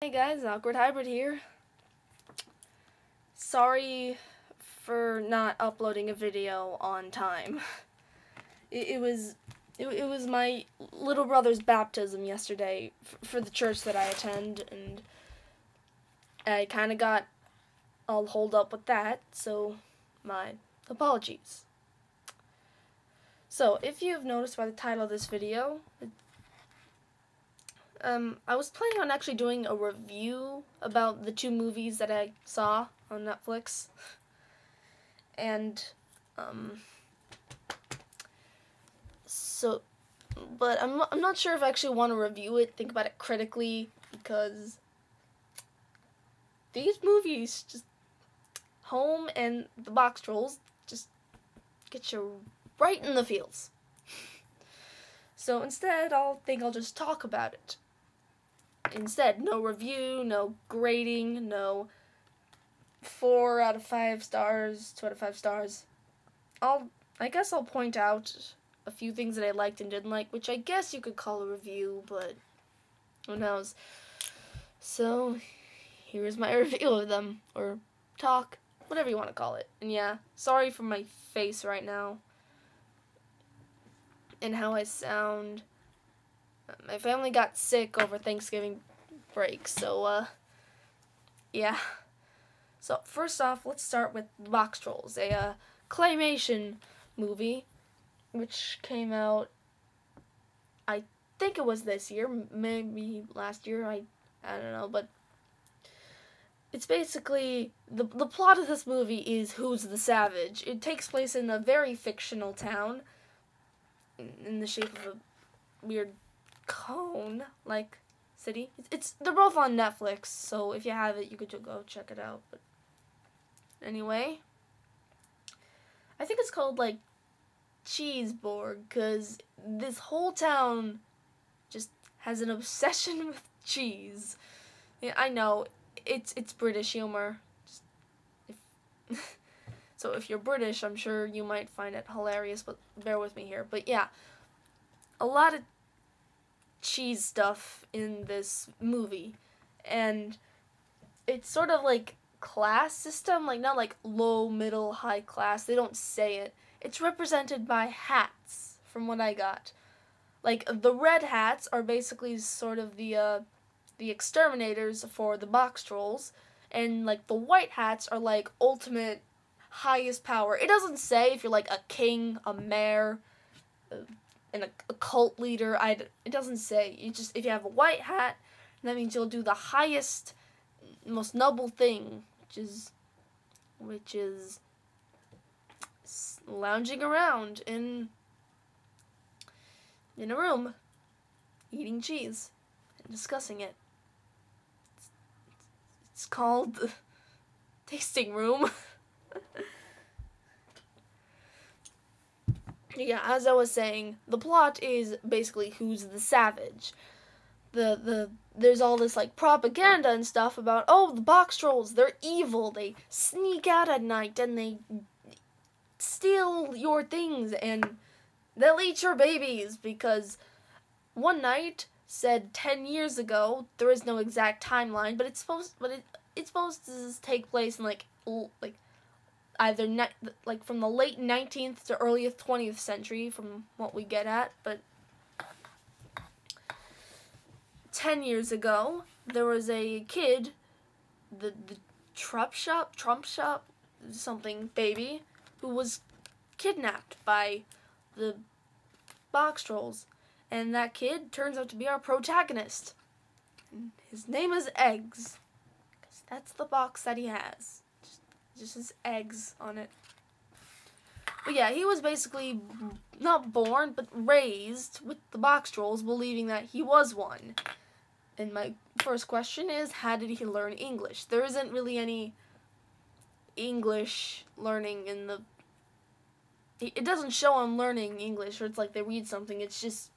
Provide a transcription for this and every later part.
Hey guys, Awkward Hybrid here. Sorry for not uploading a video on time. It, it was it, it was my little brother's baptism yesterday for the church that I attend, and I kind of got all holed up with that, so my apologies. So, if you have noticed by the title of this video, um, I was planning on actually doing a review about the two movies that I saw on Netflix. And, um, so, but I'm, I'm not sure if I actually want to review it, think about it critically, because these movies just, Home and the Box Trolls, just get you right in the feels. So instead, I'll think I'll just talk about it. Instead, no review, no grading, no four out of five stars, two out of five stars. I'll, I guess I'll point out a few things that I liked and didn't like, which I guess you could call a review, but who knows. So, here's my review of them, or talk, whatever you want to call it. And yeah, sorry for my face right now, and how I sound. My family got sick over Thanksgiving break, so, uh, yeah. So, first off, let's start with Box Trolls, a, uh, claymation movie which came out I think it was this year, maybe last year, I I don't know, but it's basically the the plot of this movie is Who's the Savage. It takes place in a very fictional town in the shape of a weird cone like city. It's, they're both on Netflix, so if you have it, you could go check it out. But anyway, I think it's called like Cheeseborg because this whole town just has an obsession with cheese. Yeah, I know it's it's British humor. If so if you're British, I'm sure you might find it hilarious, but bear with me here. But yeah, a lot of cheese stuff in this movie, and it's sort of like class system, like not like low, middle, high class. They don't say it it's represented by hats, from what I got. Like the red hats are basically sort of the uh, the exterminators for the Boxtrolls, and like the white hats are like ultimate highest power. It doesn't say if you're like a king, a mayor, uh, and a, a cult leader. I it doesn't say. You just if you have a white hat, that means you'll do the highest, most noble thing, which is, which is lounging around in in a room eating cheese and discussing it. It's, it's called the tasting room. yeah, as I was saying, the plot is basically who's the savage. The the there's all this like propaganda and stuff about oh the box trolls they're evil they sneak out at night and they steal your things and they'll eat your babies because one night said 10 years ago there is no exact timeline but it's supposed but it it's supposed to take place in like like either like from the late 19th to early 20th century from what we get at but 10 years ago there was a kid the the Trubshaw Trump shop something baby who was kidnapped by the box trolls. And that kid turns out to be our protagonist. His name is Eggs. Because that's the box that he has. Just, his eggs on it. But yeah, he was basically not born, but raised with the box trolls, believing that he was one. And my first question is, how did he learn English? There isn't really any English learning in the it doesn't show him learning English or it's like they read something. It's just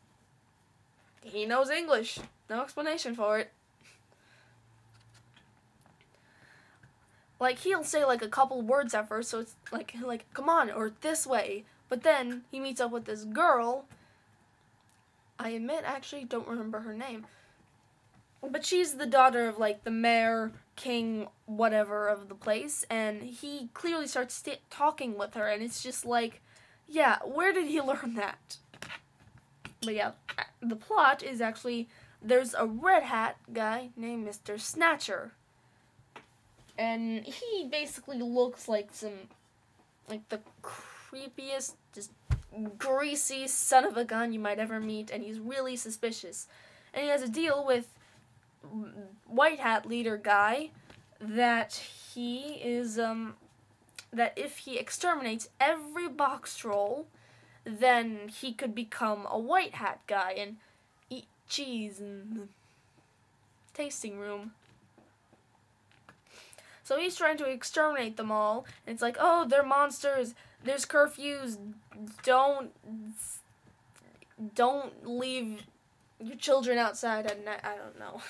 he knows English. No explanation for it. Like he'll say like a couple words at first, so it's like like come on or this way. But then he meets up with this girl. I admit, I actually, don't remember her name. but she's the daughter of like the mayor, king, whatever of the place, and he clearly starts st- talking with her, and it's just like, yeah, where did he learn that? But yeah, the plot is actually there's a red hat guy named Mr. Snatcher. And he basically looks like some like the creepiest, just greasy son of a gun you might ever meet, and he's really suspicious. And he has a deal with white hat leader guy that he is um that if he exterminates every box troll then he could become a white hat guy and eat cheese in the tasting room. So he's trying to exterminate them all, and it's like, oh, they're monsters. There's curfews. Don't don't leave your children outside at night. I don't know.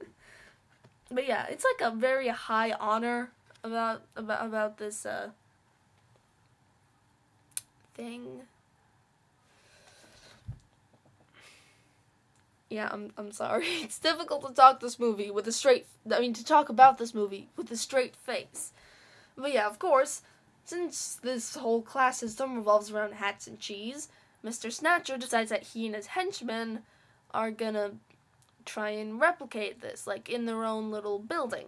but yeah, it's like a very high honor about about about this uh thing. Yeah, I'm I'm sorry. It's difficult to talk this movie with a straight I mean to talk about this movie with a straight face. But yeah, of course, since this whole class system revolves around hats and cheese, Mr. Snatcher decides that he and his henchmen are gonna try and replicate this, like in their own little building.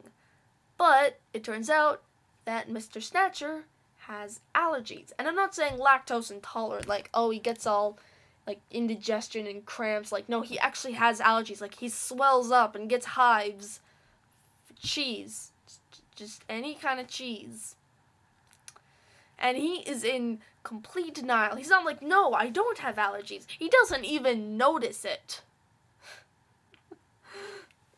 But it turns out that Mr. Snatcher has allergies. And I'm not saying lactose intolerant, like, oh, he gets all like indigestion and cramps. Like, no, he actually has allergies. Like, he swells up and gets hives. Cheese. Just any kind of cheese. And he is in complete denial. He's not like, no, I don't have allergies. He doesn't even notice it.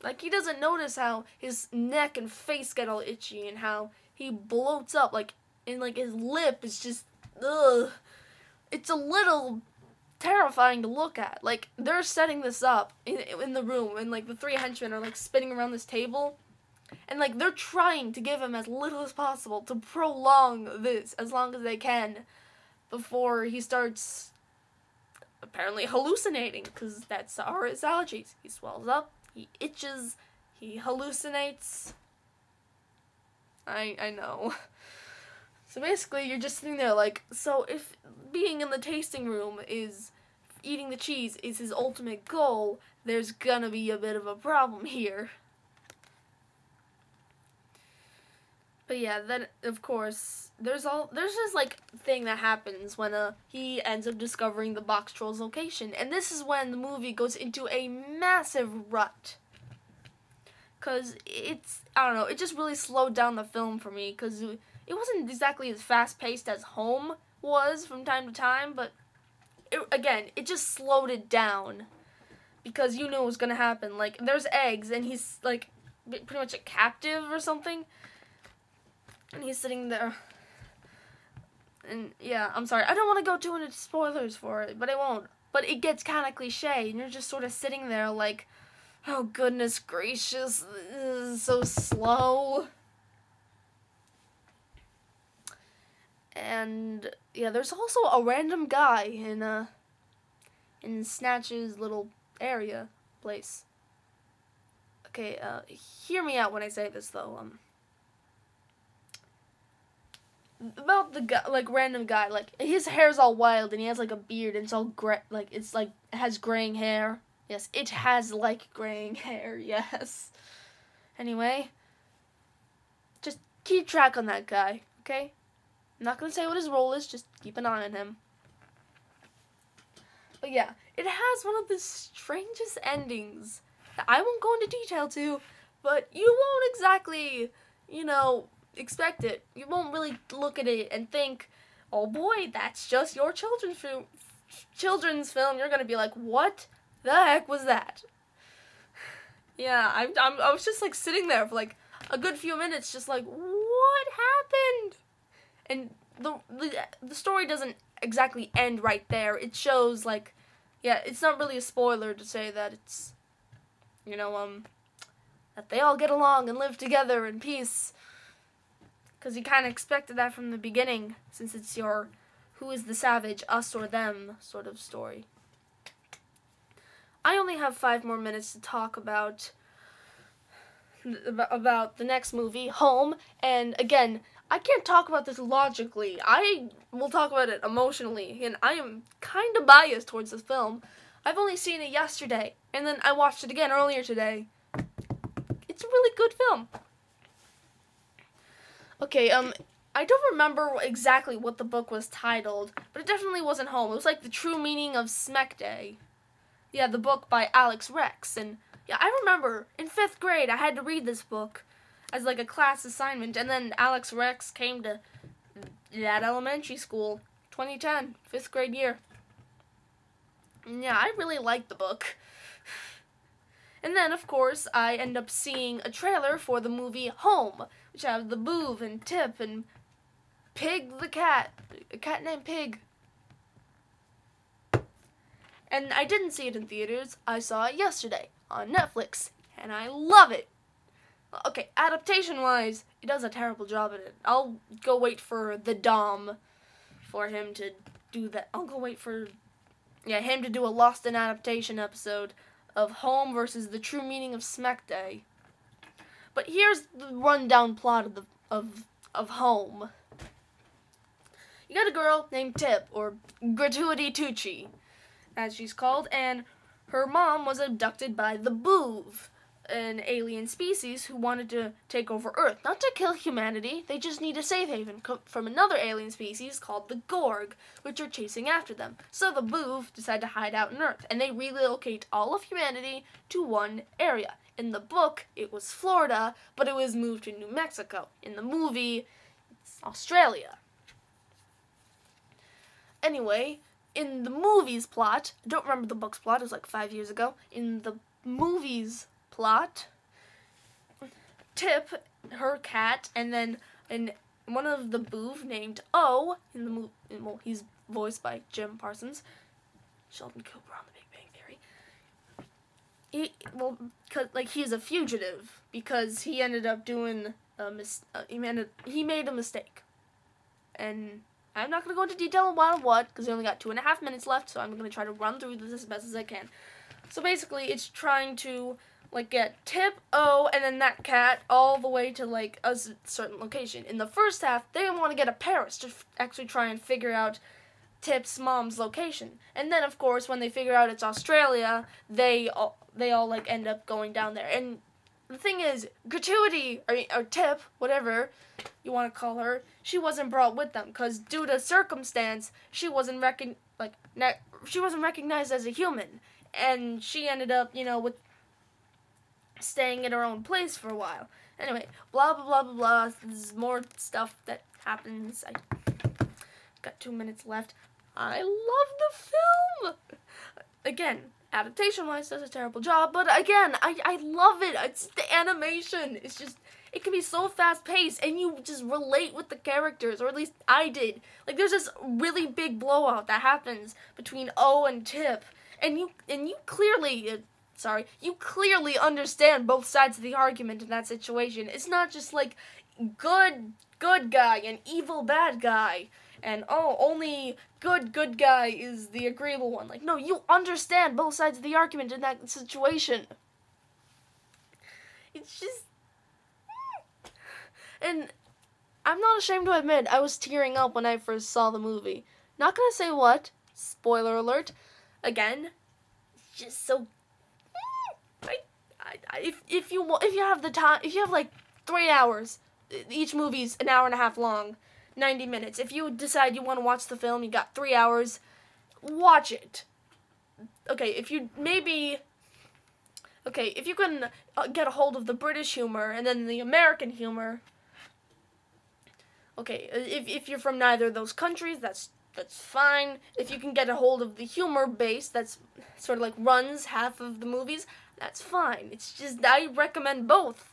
like, he doesn't notice how his neck and face get all itchy and how he bloats up. Like, and like his lip is just ugh. It's a little terrifying to look at. Like they're setting this up in in the room, and like the three henchmen are like spinning around this table, and like they're trying to give him as little as possible to prolong this as long as they can, before he starts apparently hallucinating because that's his allergies. He swells up, he itches, he hallucinates. I I know. So basically, you're just sitting there like, so if being in the tasting room is eating the cheese is his ultimate goal, there's gonna be a bit of a problem here. But yeah, then of course there's all there's this like thing that happens when uh he ends up discovering the box troll's location, and this is when the movie goes into a massive rut. Cause it's I don't know, it just really slowed down the film for me, cause it wasn't exactly as fast paced as Home was from time to time, but it, again, it just slowed it down because you knew it was gonna happen. Like, there's eggs, and he's like pretty much a captive or something, and he's sitting there. And yeah, I'm sorry, I don't want to go too into spoilers for it, but I won't. But it gets kind of cliche, and you're just sort of sitting there like, oh goodness gracious, so slow. And yeah, there's also a random guy in uh in Snatch's little area place. Okay, uh, hear me out when I say this though. Um, about the guy, like random guy, like his hair's all wild and he has like a beard and it's all gray, like it's like has graying hair. Yes, it has like graying hair. Yes. Anyway, just keep track on that guy, okay? I'm not gonna say what his role is, just keep an eye on him. But yeah, it has one of the strangest endings that I won't go into detail to, but you won't exactly, you know, expect it. You won't really look at it and think, oh boy, that's just your children's film. Children's film. You're gonna be like, what the heck was that? Yeah, I'm, I'm, I was just like sitting there for like a good few minutes, just like, what happened? And the, the the story doesn't exactly end right there. It shows like yeah, it's not really a spoiler to say that it's you know um that they all get along and live together in peace. Cuz you kind of expected that from the beginning since it's your who is the savage, us or them sort of story. I only have five more minutes to talk about about the next movie, Home. And again, I can't talk about this logically. I will talk about it emotionally, and I am kind of biased towards this film. I've only seen it yesterday, and then I watched it again earlier today. It's a really good film. Okay, um, I don't remember exactly what the book was titled, but it definitely wasn't Home. It was like The True Meaning of Smekday. Yeah, the book by Alex Rex, and yeah, I remember in fifth grade I had to read this book as like a class assignment, and then Alex Rex came to that elementary school, 2010, fifth grade year. And yeah, I really liked the book. And then, of course, I end up seeing a trailer for the movie Home, which have the Boov and Tip and Pig the cat, a cat named Pig. And I didn't see it in theaters. I saw it yesterday on Netflix, and I love it. Okay, adaptation-wise, he does a terrible job at it. I'll go wait for the Dom for him to do that. I'll go wait for yeah him to do a Lost in adaptation episode of Home versus the True Meaning of Smekday. But here's the rundown plot of the of of Home. You got a girl named Tip, or Gratuity Tucci, as she's called, and her mom was abducted by the Boov, an alien species who wanted to take over Earth. Not to kill humanity, they just need a safe haven from another alien species called the Gorg, which are chasing after them. So the Boov decide to hide out in Earth, and they relocate all of humanity to one area. In the book, it was Florida, but it was moved to New Mexico. In the movie, it's Australia. Anyway, in the movie's plot, I don't remember the book's plot, it was like five years ago. In the movie's plot, Tip, her cat, and then and one of the Boov named O in the movie, well, he's voiced by Jim Parsons, Sheldon Cooper on The Big Bang Theory. He well, cause like he's a fugitive because he ended up doing a mis- uh, he made a, he made a mistake, and I'm not going to go into detail on why what, because we only got two and a half minutes left, so I'm going to try to run through this as best as I can. So basically, it's trying to, like, get Tip, O, and then that cat all the way to, like, a certain location. In the first half, they want to get a Paris to actually try and figure out Tip's mom's location. And then, of course, when they figure out it's Australia, they all, they all, like, end up going down there. And the thing is, gratuity, or, or Tip, whatever, you want to call her, she wasn't brought with them because due to circumstance, she wasn't recon like she wasn't recognized as a human, and she ended up, you know, with staying in her own place for a while. Anyway, blah blah blah blah blah. There's more stuff that happens. I got two minutes left. I love the film. Again, adaptation wise does a terrible job, but again, I I love it. It's the animation. It's just it can be so fast paced and you just relate with the characters, or at least I did. Like there's this really big blowout that happens between O and Tip, and you and you clearly uh, sorry, you clearly understand both sides of the argument in that situation. It's not just like good good guy and evil bad guy and oh only good good guy is the agreeable one like no you understand both sides of the argument in that situation it's just mm. and I'm not ashamed to admit I was tearing up when I first saw the movie. Not gonna say what. Spoiler alert. Again, It's just so. If if you if you have the time, if you have like three hours, each movie's an hour and a half long, ninety minutes. If you decide you want to watch the film, you got three hours. Watch it. Okay, if you maybe okay, if you can uh, get a hold of the British humor and then the American humor, Okay, uh, if, if you're from neither of those countries, that's that's fine. If you can get a hold of the humor base that's sort of like runs half of the movies, that's fine. It's just I recommend both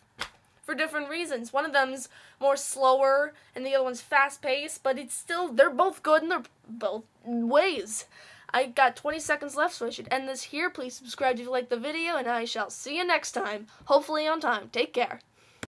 for different reasons. One of them's more slower and the other one's fast paced, but it's still they're both good in their both ways. I got 20 seconds left, so I should end this here. Please subscribe if you like the video, and I shall see you next time. Hopefully on time. Take care.